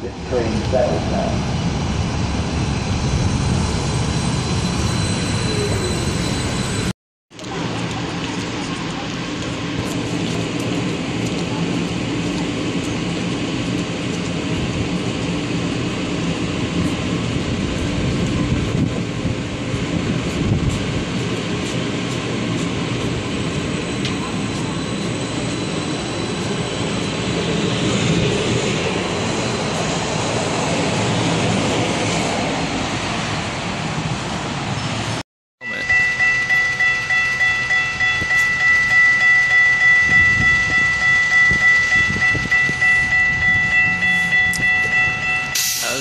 This train settles now.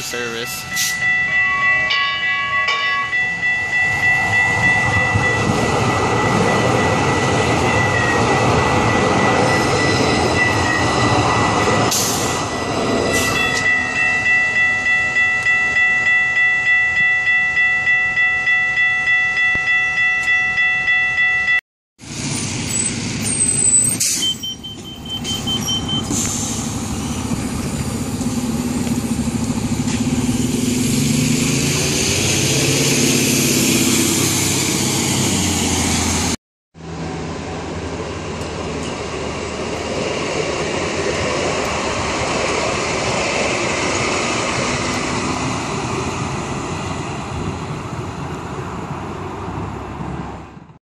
service.